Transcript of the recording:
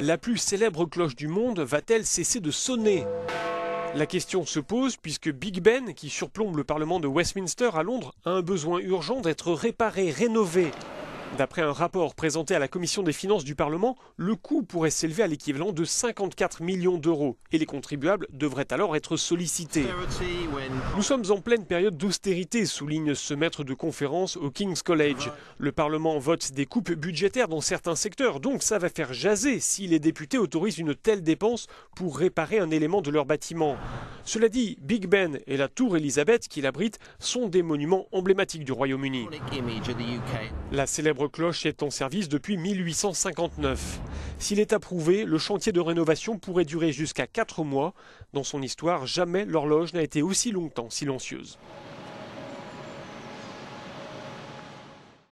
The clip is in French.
la plus célèbre cloche du monde va-t-elle cesser de sonner la question se pose puisque Big Ben, qui surplombe le Parlement de Westminster à Londres, a un besoin urgent d'être réparé, rénové. D'après un rapport présenté à la Commission des finances du Parlement, le coût pourrait s'élever à l'équivalent de 54 millions d'euros et les contribuables devraient alors être sollicités. Nous sommes en pleine période d'austérité, souligne ce maître de conférence au King's College. Le Parlement vote des coupes budgétaires dans certains secteurs, donc ça va faire jaser si les députés autorisent une telle dépense pour réparer un élément de leur bâtiment. Cela dit, Big Ben et la tour Elizabeth qui l'abrite sont des monuments emblématiques du Royaume-Uni. La célèbre cloche est en service depuis 1859. S'il est approuvé, le chantier de rénovation pourrait durer jusqu'à 4 mois. Dans son histoire, jamais l'horloge n'a été aussi longtemps silencieuse.